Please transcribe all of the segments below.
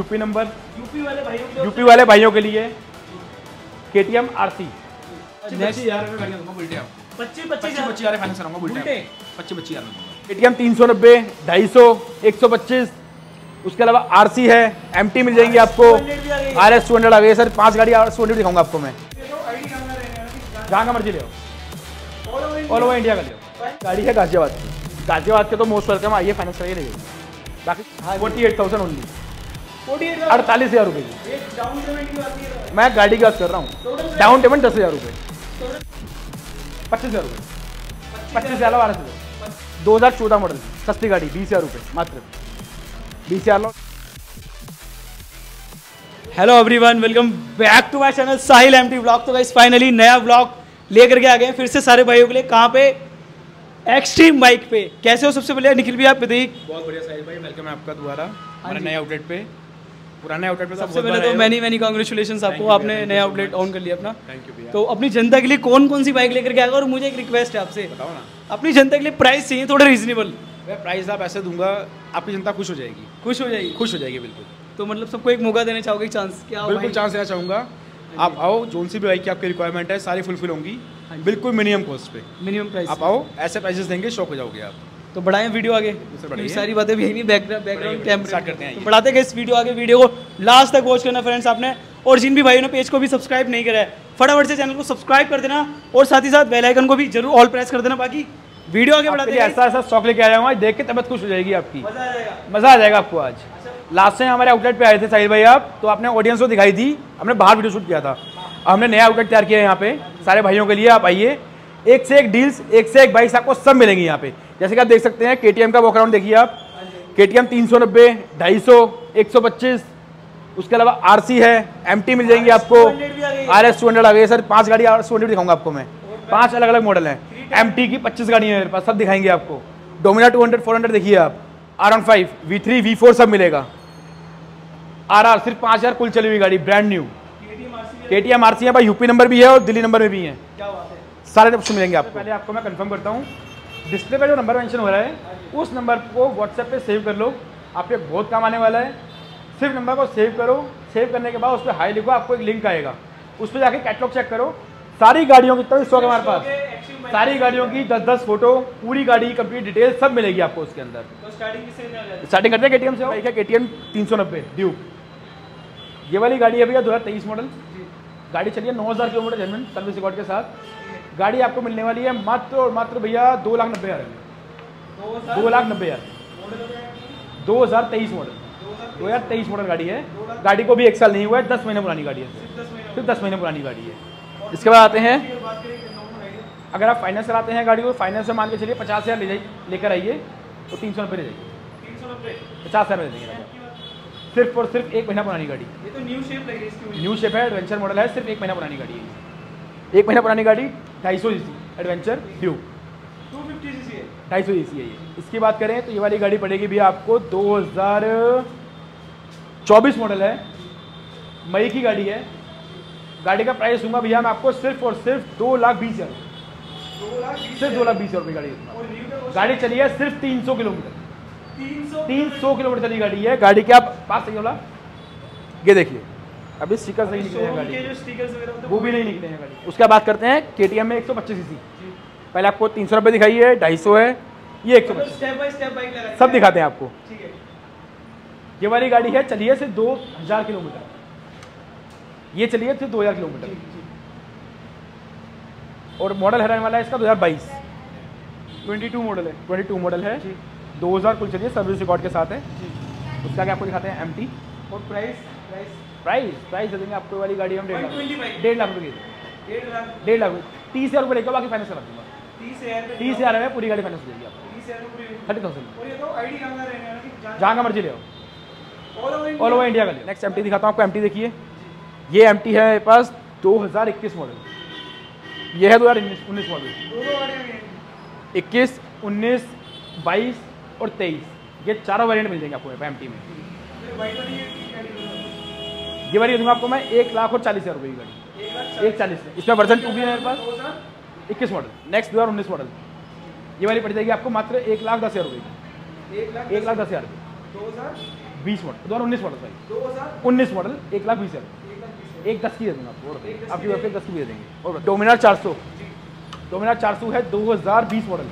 UP number? UP वाले भाइयों UP वाले भाइयों के लिए। के टी एम आर सी पच्चीस पच्चीस पच्चीस पच्चीस हज़ार तीन सौ नब्बे ढाई सौ एक सौ पच्चीस। उसके अलावा आर सी है एम टी मिल जाएँगी आपको। 200 भी आ गई। आर एस टू हंड्रेड आ गई। सर पाँच गाड़ी आर एस टू हंड्रेड दिखाऊँगा आपको मैं। जहाँ का मर्ज़ी ले ऑल ओवर इंडिया का ले गाड़ी है गाजियाबाद की। गाजियाबाद के तो मोस्ट वेलकम आइए फाइनेंस करके ले जाइए बाकी फोर्टी एट थाउज़ेंड ओनली अड़तालीस हज़ार रुपये। की एक डाउन पेमेंट की बात की मैं गाड़ी की बात कर रहा हूँ। डाउन पेमेंट दस हज़ार रुपये। पच्चीस हज़ार रुपये। पच्चीस हज़ार बारह हज़ार दो हज़ार चौदह मॉडल। सस्ती गाड़ी बीस हज़ार रुपये मात्र। बीस हज़ार लो। Hello everyone welcome back to my channel Sahil MT vlog तो गाइस फाइनली नया ब्लॉग लेकर के आ गए फिर से सारे भाइयों के लिए। कहाँ पे? एक्सट्रीम बाइक पे। कैसे हो सबसे पहले निखिल भी आप बताइए। बहुत बढ़िया साहिल भाई वेलकम है आपका दोबारा। हमारे नए आउटलेट पे। पुराने आउटलेट पे सबसे पहले तो मैनी मैनी कॉन्ग्रेचुलेशन आपको आपने नया आउटलेट ऑन कर लिया अपना। थैंक यू भैया। तो अपनी जनता के लिए कौन कौन सी बाइक लेकर के आएगा? और मुझे एक रिक्वेस्ट है आपसे। बताओ ना। अपनी जनता के लिए प्राइस चाहिए थोड़ा रीजनेबल मैं प्राइस आप ऐसे दूँगा आपकी जनता खुश हो जाएगी। खुश हो जाएगी? खुश हो जाएगी बिल्कुल। तो मतलब सबको एक मौका देना चाहोगे चांस क्या बिल्कुल चांस देना चाहूँगा। आप आओ जोन सी भी बाइक की आपकी रिक्वायरमेंट है सारी फुलफिल होंगी। बिल्कुल मिनिमम कॉस्ट पे। मिनिमम प्राइस आप आओ ऐसे प्राइसेस देंगे शॉक हो जाओगे आप। तो बढ़ाएँ वीडियो आगे। सारी बातें भी है नहीं बैकग्राउंड कैमरे हैं बढ़ाते गए इस वीडियो आगे। वीडियो को लास्ट तक वॉच करना फ्रेंड्स आपने। और जिन भी भाइयों ने पेज को भी सब्सक्राइब नहीं करा है फटाफट से चैनल को सब्सक्राइब कर देना। और साथ ही साथ बेल आइकन को भी ज़रूर ऑल प्रेस कर देना। बाकी वीडियो आगे बढ़ाते हैं। ऐसा ऐसा स्टॉक लेके आ जाऊँगा देख के तबियत खुश हो जाएगी आपकी। मज़ा आ जाएगा। मज़ा आ जाएगा आपको आज। लास्ट टाइम हमारे आउटलेट पे आए थे साहिल भाई आप तो आपने ऑडियंस को दिखाई थी हमने बाहर वीडियो शूट किया था। हमने नया आउटलेट तैयार किया है यहाँ पे। सारे भाइयों के लिए आप आइए। एक से एक डील्स एक से एक बाइक्स आपको सब मिलेंगी यहाँ पे। जैसे कि आप देख सकते हैं के का वॉकराउंड देखिए आप। के टी एम तीन सौ नब्बे ढाई सौ एक सौ पच्चीस। उसके अलावा आर सी है एम टी मिल जाएँगी आपको। 200 भी आ गई। आर एस टू हंड्रेड आ गई। सर पाँच गाड़ी आर एस टू हंड्रेड दिखाऊँगा आपको मैं। पाँच अलग अलग मॉडल हैं एम टी की पच्चीस गाड़ी है मेरे पास सब दिखाएँगे आपको। Dominar two hundred four hundred देखिए आप। R one five V three V four सब मिलेगा। आर आर सिर्फ़ पाँच हज़ार कुल चली हुई गाड़ी brand new K T M R C है भाई यूपी नंबर भी है और दिल्ली नंबर में भी है। सारे ऑप्शन मिलेंगे आपको। पहले आपको मैं कंफर्म करता हूँ। डिस्प्ले पे जो नंबर मेंशन हो रहा है उस नंबर को व्हाट्सएप पे सेव कर लो। आपके बहुत काम आने वाला है। सिर्फ़ नंबर को सेव करो। सेव करने के बाद उस पर हाई लिखो आपको एक लिंक आएगा। उस पर जाके कैटलॉग चेक करो। सारी गाड़ियों की तो स्टॉक हमारे पास। सारी गाड़ियों की दस दस फ़ोटो पूरी गाड़ी कंप्लीट डिटेल सब मिलेगी आपको उसके अंदर। तो स्टार्टिंग हैं? करते हैं के से? बाइक है के टी एम तीन सौ नब्बे? ड्यूक ये वाली गाड़ी है भैया दो हज़ार तेईस मॉडल गाड़ी चलिए नौ हज़ार किलोमीटर जेनविन सर्विस रिकॉर्ड के साथ। गाड़ी आपको मिलने वाली है मात्र और मात्र भैया दो लाख नब्बे हज़ार दो लाख नब्बे हज़ार दो हज़ार तेईस मॉडल। दो हज़ार तेईस मॉडल गाड़ी है। गाड़ी को भी एक साल नहीं हुआ है दस महीने पुरानी गाड़ी है। सिर्फ़ दस महीने पुरानी गाड़ी है। इसके बाद आते हैं। अगर आप फाइनेंस कराते हैं गाड़ी को फाइनेंस में मान के चलिए पचास हज़ार ले जाइए लेकर आइए तो तीन सौ नब्बे ले जाइए। पचास हज़ार में दे देंगे सिर्फ़ और सिर्फ़ एक महीना पुरानी गाड़ी। ये तो न्यू शेप लग इसकी न्यू शेप है एडवेंचर मॉडल है सिर्फ़ एक महीना पुरानी गाड़ी है। एक महीना पुरानी गाड़ी ढाई सौ adventure Duke two fifty C है। ढाई सौ है ये। इसकी बात करें तो ये वाली गाड़ी पड़ेगी भी आपको दो हज़ार चौबीस मॉडल है। मई की गाड़ी है। गाड़ी का प्राइस दूँगा भैया मैं आपको सिर्फ़ और सिर्फ़ दो लाख बीस हज़ार। सिर्फ़ दो लाख बीस हज़ार रुपये गाड़ी गाड़ी चली है सिर्फ़ तीन सौ किलोमीटर। तीन सौ किलोमीटर। चली गाड़ी है। गाड़ी के आप पास सही होला ये देखिए। अभी स्टिकर सही निकले हैं गाड़ी। जो स्टिकर्स वगैरह होते वो भी नहीं निकले हैं गाड़ी। उसके बाद बात करते हैं के टी एम में एक सौ पच्चीस सी पहले आपको तीन सौ रुपये दिखाई है ढाई सौ है ये एक सौ मतलब पच्चीस। स्टेप बाय स्टेप बाइक सब दिखाते हैं आपको। ये वाली गाड़ी है चलिए सिर्फ़ दो हज़ार किलोमीटर। ये चलिए सिर्फ़ दो हज़ार किलोमीटर। और मॉडल हराने वाला है इसका दो हज़ार बाईस। ट्वेंटी टू मॉडल है ट्वेंटी टू मॉडल है दो हज़ार कुल चलिए सर्विस रिकॉर्ड के साथ है। उसका आगे आपको दिखाते हैं एमटी और प्राइस प्राइस प्राइस प्राइस देंगे आपको वाली गाड़ी हम डेढ़ लाख। डेढ़ लाख रुपये की। डेढ़ लाख। डेढ़ लाख रुपये तीस हज़ार रुपये लेकर बाकी फाइनेंस करा दूँगा। तीस हज़ार में पूरी गाड़ी फाइनेंस जाएगी आपको। Thirty thousand. तो जहाँ का मर्ज़ी ले आओ। ऑल ओवर इंडिया का नेक्स्ट एमटी दिखाता हूँ आपको। एम टी देखिए। ये एमटी है मेरे पास दो हज़ार इक्कीस मॉडल ये है दो हज़ार उन्नीस मॉडल इक्कीस उन्नीस बाईस और तेईस। ये चारों वेरिएंट मिल जाएँगे आपको एम टी में। ये वाली दूँगा आपको मैं एक लाख और चालीस हज़ार रुपये की गाड़ी। एक चालीस इसमें वर्जन टू भी है मेरे पास। इक्कीस मॉडल नेक्स्ट दो हज़ार उन्नीस मॉडल ये वाली पड़ जाएगी आपको मात्र एक लाख दस हज़ार रुपये की। एक लाख दस हज़ार रुपये। बीस मॉडल दो हज़ार उन्नीस मॉडल भाई उन्नीस मॉडल एक लाख बीस हज़ार। एक दस की दे दूँगा आपको आपकी वेब पे दस की दे देंगे। और डोमिनार चार सौ। डोमिनार चार सौ है दो हज़ार बीस मॉडल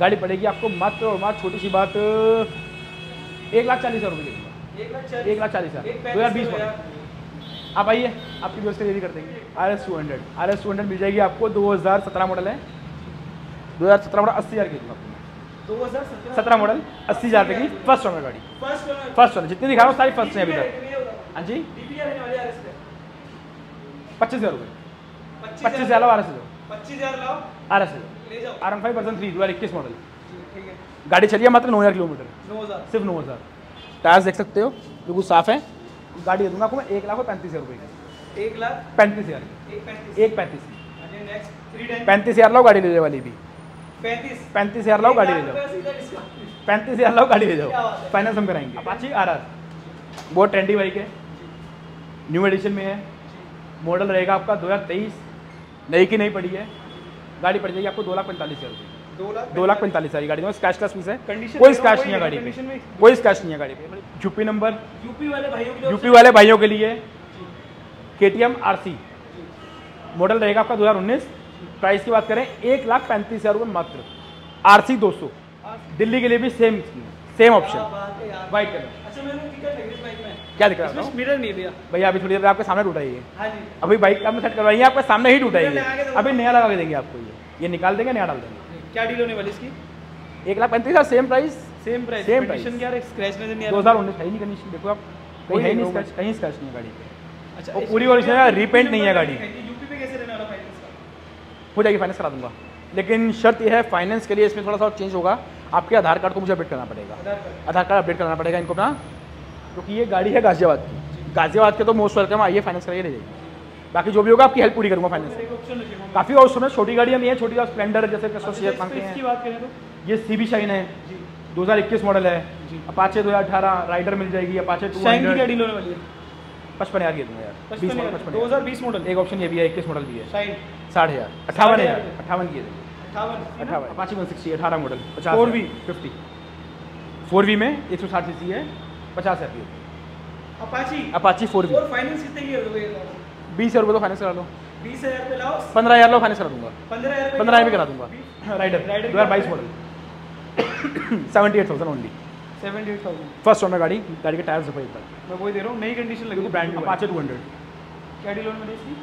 गाड़ी पड़ेगी आपको मात्र और मात्र छोटी सी बात एक लाख चालीस हज़ार रुपये की। एक लाख चालीस। हज़ार। दो हज़ार बीस आप आइए आपकी व्यवस्था रेडी कर देंगे। R S two hundred R S two hundred मिल जाएगी आपको दो हज़ार सत्रह मॉडल है। दो हज़ार सत्रह मॉडल अस्सी हज़ार की दो हज़ार सत्रह मॉडल अस्सी हज़ार रुपये की फ़र्स्ट ओनर गाड़ी। फ़र्स्ट ओनर जितनी दिखा रहा हूँ सारी फ़र्स्ट है अभी तक। हाँ जी। पच्चीस हज़ार रुपये पच्चीस हज़ार लो आर एस पच्चीस हज़ार लाओ। आर एस जाओ। R M five percent three दो हज़ार इक्कीस मॉडल गाड़ी चलिए मात्र नौ हज़ार किलोमीटर। हज़ार। सिर्फ़ नौ हज़ार। टायर्स देख सकते हो बिल्कुल साफ़ है। गाड़ी दे दूँगा आपको मैं एक लाख और पैंतीस हज़ार रुपये की। एक लाख? पैंतीस हज़ार। एक पैंतीस। पैंतीस। हज़ार लाओ गाड़ी ले जाओ वाली भी। पैंतीस। पैंतीस हज़ार लाओ गाड़ी ले जाओ। पैंतीस हज़ार लाओ गाड़ी ले जाओ। फाइनेंस हम कराएँगे। Apache R R. बहुत ट्रेंडी बाइक है। न्यू एडिशन में है। मॉडल रहेगा आपका 2023 नई की नहीं पड़ी है। गाड़ी पड़ जाएगी आपको दो लाख पैंतालीस हज़ार रुपये दो लाख पैंतालीस हज़ार। गाड़ी में स्क्रैच क्लास पीस है कोई स्क्रैच नहीं है गाड़ी पे। में- कोई स्क्रैच नहीं है गाड़ी पे। यूपी नंबर यूपी वाले भाइयों के लिए यूपी वाले भाइयों के लिए। K T M R C model रहेगा आपका 2019 प्राइस की बात करें एक लाख पैंतीस हज़ार रुपये मात्र। आर सी दो सौ। दिल्ली के लिए भी same same option white colour अच्छा क्या दिख रहा है मिरर नहीं भैया। भैया अभी थोड़ी देर आपके सामने टूटा ही है। हाँ अभी बाइक आपने सेट करवाई है आपके सामने ही टूटा ही है। अभी नया लगा के देंगे आपको ये। ये निकाल देंगे नया डाल देंगे। क्या डील होने वाली इसकी? एक लाख पैंतीस हज़ार same price same price Same condition क्या स्क्रैच नज़र नहीं दो हज़ार उन्नीस है ही नहीं कंडीशन देखो आप कहीं है नहीं स्क्रैच कहीं स्क्रैच नहीं है गाड़ी। पे अच्छा वो पूरी नंबर- है, यूपी नहीं है गाड़ी। यूपी पे कैसे रहने वाला फाइनेंस का? हो जाएगी फाइनेंस करा दूँगा। लेकिन शर्त यह है फाइनेंस के लिए इसमें थोड़ा सा चेंज होगा। आपके आधार कार्ड को मुझे अपडेट करना पड़ेगा। Aadhaar card. Aadhaar card update कराना पड़ेगा इनको अपना। क्योंकि ये गाड़ी है गाजियाबाद की। गाजियाबाद के तो मोस्ट वेलकम आइए फाइनेंस कराइए ले जाइए। बाकी जो भी होगा आपकी हेल्प पूरी करूँगा फाइनेंस काफ़ी और उसमें छोटी गाड़ियाँ भी हैं छोटी स्प्लेंडर जैसे शेयर मांगते हैं। तो? ये सी बी शाइन है। 2021 मॉडल है। अपाचे 2018 राइडर मिल जाएगी अपाचे टू शाइन की क्या डील होने वाली है। पचपन हज़ार की दूँगा यार। बीस मॉडल पचपन दो हज़ार बीस मॉडल एक ऑप्शन ये भी है इक्कीस मॉडल भी है। साठ हज़ार। अठावन हज़ार अठावन की। अठावन अपाची वन सिक्सटी अठारह मॉडल पचास 4V फिफ्टी फोर वी में एक सौ साठ सी सी है पचास हज़ार की Apache Apache four V finance कितने की है? बीस हज़ार रुपये तो फाइनेंस करा लो। बीस हज़ार पे लाओ। पंद्रह हज़ार लो फाइनेंस करा दूँगा। पंद्रह हज़ार पंद्रह हज़ार भी करा दूँगा। राइडर दो हज़ार बाईस model seventy eight thousand only seventy eight thousand first owner गाड़ी गाड़ी के टायर पर मैं वही दे रहा हूँ नई कंडीशन लगी brand brand new two hundred क्या डील होने इसकी?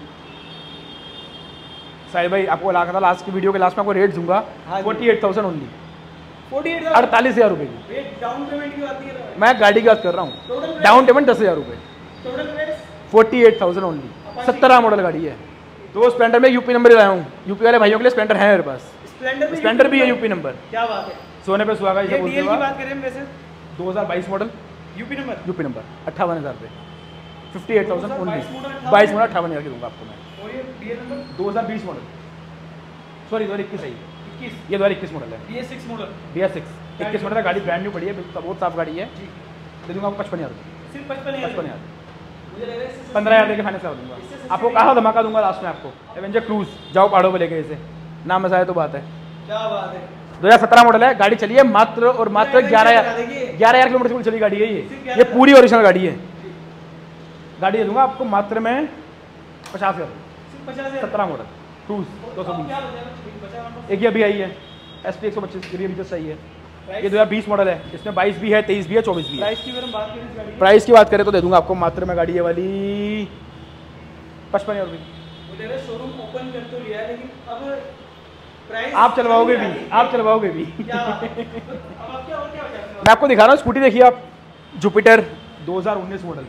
साहिल भाई आपको लगा था लास्ट की वीडियो के लास्ट में आपको रेट दूँगा। फोर्टी एट थाउज़ेंड ओनली अड़तालीस हज़ार रुपये की। डाउन पेमेंट की बात मैं गाड़ी की बात कर रहा हूँ। डाउन पेमेंट दस हज़ार रुपये। फोर्टी एट थाउज़ेंड ओनली सत्रह मॉडल गाड़ी है। दो स्प्लेंडर में यूपी नंबर लाया हूँ। यूपी वाले भाइयों के लिए स्प्लेंडर है मेरे पास। स्प्लेंडर स्प्लेंडर भी है यूपी नंबर क्या बात है? सोने पे सुहागा ये डीएल की बात। करें वैसे। दो हज़ार बाईस model UP number UP number अट्ठावन हज़ार रुपये फिफ्टी एट थाउज़ेंड 2022 ओनली बाईस मॉडल अट्ठावन हज़ार। की दूँगा आपको मैं। दो हज़ार बीस मॉडल सॉरी दो हज़ार इक्कीस ये। इक्कीस। ये दो हज़ार इक्कीस मॉडल है। B S six model D S six इक्कीस मॉडल गाड़ी ब्रांड न्यू पड़ी है। बहुत साफ़ गाड़ी है। दे दूँगा आपको पचपन हज़ार। रुपये सिर्फ़ पचपन हज़ार। पंद्रह हज़ार देके फाइनेंस करा दूँगा। आपको कहा धमाका दूँगा लास्ट में आपको। एवेंजर क्रूज जाओ पहाड़ों पे लेके इसे। नाम मज़ा है तो बात है। क्या बात है? दो हज़ार सत्रह मॉडल है गाड़ी चली है मात्र और मात्र ग्यारह हज़ार ग्यारह हज़ार किलोमीटर चली गाड़ी है ये। ये पूरी ओरिजिनल गाड़ी है। गाड़ी दे दूँगा आपको मात्र में पचास हज़ार। सत्रह मॉडल क्रूज दो सौ बीस। एक ये अभी आई है। एस पी एक सौ पच्चीस के लिए भी सही है? ये दो हज़ार बीस मॉडल है। इसमें बाईस भी है तेईस भी है चौबीस भी है। प्राइस की अगर हम बात करें प्राइस की? बात करें तो दे दूँगा आपको मात्र में गाड़ी ये वाली पचपन हज़ार रुपये शोरूम ओपन कर तो लिया लेकिन अब प्राइस आप चलवाओगे भी आप चलवाओगे भी। क्या? बात? अब आप क्या और क्या बचा मैं आपको दिखा रहा हूँ स्कूटी देखिए आप। जुपिटर 2019 मॉडल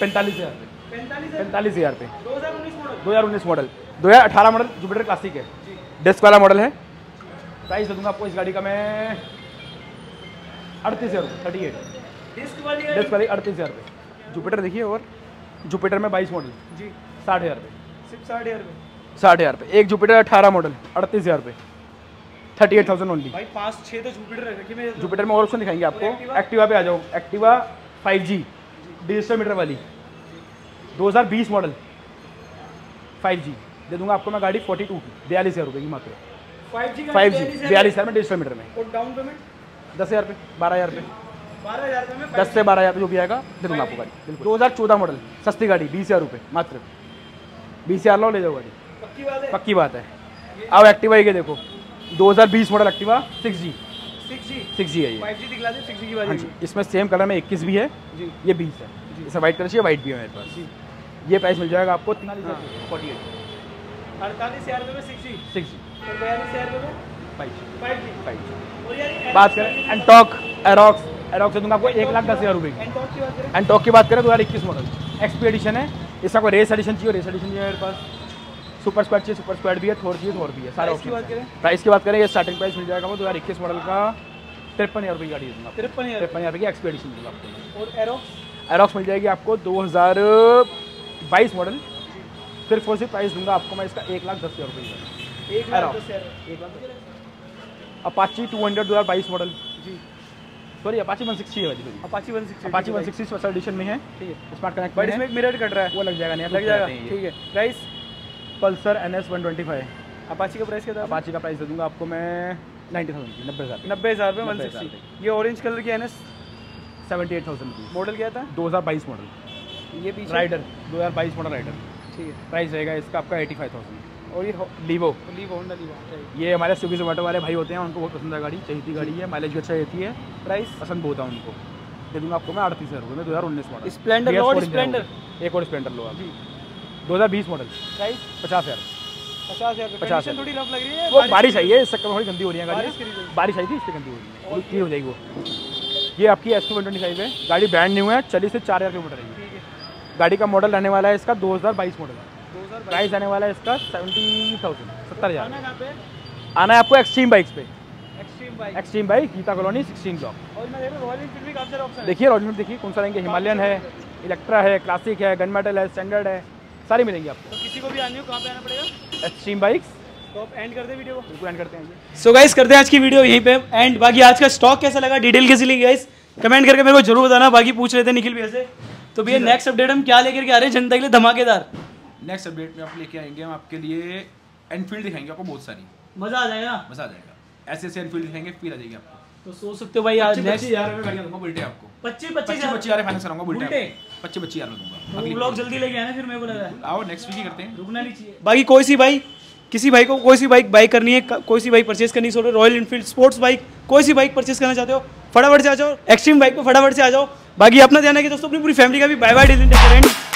पैंतालीस हज़ार पे पैंतालीस हज़ार? पे दो हज़ार उन्नीस model 2019 model 2018 model Jupiter classic है। डेस्क वाला मॉडल है। प्राइस दे दूँगा आपको इस गाड़ी का मैं। अड़तीस हज़ार रुपये थर्टी एट डिस्क वाली डेस्क वाली अड़तीस हज़ार रुपये जुपिटर देखिए और जुपिटर में बाईस मॉडल जी। साठ हज़ार रुपये सिर्फ़ साठ हज़ार रुपये साठ हज़ार रुपये एक जुपिटर अठारह मॉडल अड़तीस हज़ार रुपये थर्टी एट थाउज़ेंड ओनली भाई पाँच छः तो जुपिटर जुपिटर में और ऑप्शन दिखाएँगे आपको। एक्टिवा पे आ जाओ। एक्टिवा 5G डिजिटल मीटर वाली। 2020 मॉडल 5G दे दूँगा आपको मैं गाड़ी 42 की। बयालीस हज़ार रुपये की मात्र। फाइव जी फाइव जी बयालीस हज़ार में डिजिटल मीटर में। और डाउन पेमेंट दस हज़ार रुपये बारह हज़ार रुपये दस से बारह हज़ार जो भी आएगा दे दूँगा आपको गाड़ी बिल्कुल। दो हज़ार चौदह मॉडल सस्ती गाड़ी बीस हज़ार रुपये मात्र। बीस हज़ार लो ले जाओ गाड़ी। पक्की बात है? है। अब एक्टिवा के देखो। 2020 मॉडल एक्टिवा 6G सिक्स जी 6G है ये। दिखला दे की हाँ जी इसमें सेम कलर में 21 भी है। जी। ये 20 है। इसमें वाइट कलर चाहिए वाइट भी है मेरे पास। ये प्राइस मिल जाएगा आपको फोर्टी एट अड़तालीस हज़ार रुपये में सिक्स जी सिक्स जी बयालीस हज़ार रुपये में five G five G five G ये बात करें एंटॉक एरॉक्स एरॉक्स से दूँगा आपको एक लाख दस हज़ार रुपये की। एंटॉक की बात करें दो हज़ार इक्कीस मॉडल एक्सपी एडिशन है इसका कोई रेस एडिशन चाहिए रेस एडिशन चाहिए मेरे पास सुपर स्क्वाड चाहिए सुपर स्क्वाड भी है थोर चाहिए थोर भी है सारे ऑप्शन प्राइस की बात करें ये स्टार्टिंग प्राइस मिल जाएगा वो दो हज़ार इक्कीस मॉडल का तिरपन हज़ार रुपये की गाड़ी दूँगा तिरपन तिरपन हज़ार रुपये की एक्सपी एडिशन दूँगा आपको। और एरो एरॉक्स मिल जाएगी आपको दो हज़ार बाईस मॉडल फिर फोर से प्राइस दूँगा आपको मैं इसका एक लाख दस हज़ार रुपये का एक लाख दस हज़ार एक लाख अपाची टू हंड्रेड दो हज़ार बाईस मॉडल जी। सॉरी अपाची वन सिक्सटी है Apache one sixty Apache one sixty special edition में है। ठीक है। स्मार्ट कनेक्ट बट इसमें एक मिरर कट रहा है। वो लग जाएगा नहीं लग जाएगा। ठीक है। Price Pulsar N S one twenty five Apache का प्राइस क्या था? अपाची का प्राइस दे दूँगा आपको मैं नाइन्टी थाउज़ेंड नब्बे हज़ार नब्बे हज़ार रुपये वन सिक्सटी ये ऑरेंज कलर की N S seventy eight thousand model क्या था? दो हज़ार बाईस मॉडल ये पीछे? राइडर दो हज़ार बाईस मॉडल राइडर ठीक है। प्राइस रहेगा इसका आपका एटी फाइव थाउज़ेंड और ये लीवो लीव होंडा लीव ये हमारे स्विगी जोमेटो वाले भाई होते हैं उनको बहुत पसंद है गाड़ी चाहिए गाड़ी है माइलेज भी अच्छा देती है प्राइस पसंद बहुत है उनको। दे दूँगा आपको मैं अड़तीस हज़ार रुपये में दो हज़ार उन्नीस मॉडल स्प्लेंडर 4 स्प्लेंडर एक और स्प्लेंडर लो आप। दो हज़ार बीस मॉडल प्राइस पचास हज़ार। पचास हज़ार पचास थोड़ी रफ लग रही है वो बारिश आई है इस चक्कर में थोड़ी गंदी हो रही है गाड़ी। बारिश आई थी इससे गंदी हो रही है। क्लियर हो जाएगी वो। ये आपकी S two one twenty five है। गाड़ी ब्रांड न्यू है चली से चार हज़ार किलोमीटर है। गाड़ी का मॉडल रहने वाला है इसका दो हज़ार बाईस मॉडल हज़ार प्राइस आने वाला है इसका सेवेंटी थाउज़ेंड सत्तर हज़ार। आना कहाँ पे? आना है आपको एक्सट्रीम बाइक्स पे। Extreme bike Geeta colony sixteen block और मैं देख रहा रॉयल एनफील्ड भी काफ़ी सारे ऑप्शन देखिए रॉयल एनफील्ड देखिए कौन सा रहेंगे हिमालयन है इलेक्ट्रा है क्लासिक है गन मेटल है स्टैंडर्ड है सारी मिलेंगी आपको। तो किसी को भी आनी हो कहाँ पे आना पड़ेगा? एक्सट्रीम बाइक्स तो आप एंड कर दे वीडियो को बिल्कुल एंड करते हैं सो गाइस करते हैं आज की वीडियो यहीं पे। एंड बाकी आज का स्टॉक कैसा लगा? डिटेल कैसी लगी गाइस कमेंट करके मेरे को ज़रूर बताना। बाकी पूछ रहे थे निखिल भैया से। तो भैया नेक्स्ट अपडेट हम क्या लेकर के आ रहे हैं? जनता के लिए धमाकेदार। नेक्स्ट अपडेट में आप लेके आएँगे हम आपके लिए एनफील्ड दिखाएँगे आपको बहुत सारी। मज़ा आ जाएगा। मज़ा आ जाएगा। ऐसे ऐसे एनफील्ड दिखाएँगे फील आ जाएगी आपको। तो सोच सकते हो भाई आज नेक्स्ट हज़ार रुपये गाड़ियाँ दूँगा बुलटे आपको। पच्चीस पच्चीस पच्चीस हज़ार फाइनेंस कराऊँगा बुलटे। पच्चीस पच्चीस हज़ार में दूँगा। तो अगली ब्लॉग जल्दी लेके आना फिर मेरे को लगा में। आओ नेक्स्ट वीक ही करते हैं। रुकना नहीं चाहिए। बाकी कोई सी भाई किसी भाई को कोई सी बाइक बाई करनी है कोई सी बाइक परचेज करनी है रॉयल इनफील्ड स्पोर्ट्स बाइक कोई सी बाइक परचेज करना चाहते हो फटाफट से आ जाओ एक्सट्रीम बाइक पे फटाफट से आ जाओ। बाकी अपना ध्यान है कि दोस्तों अपनी पूरी फैमिली का भी बाय बाय डिलीट